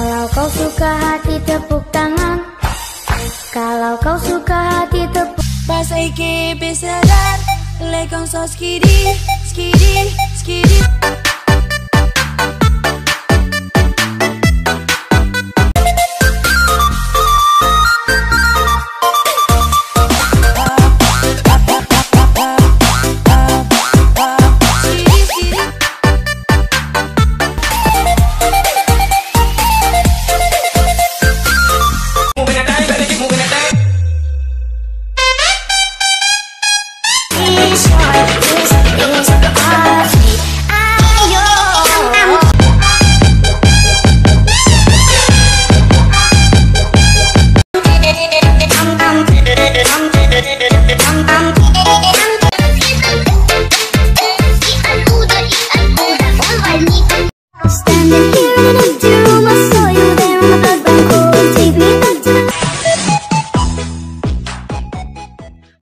Kalau kau suka hati tepuk tangan Kalau kau suka hati tepuk Pasai ke besadar Lekong so skidi, skidi in a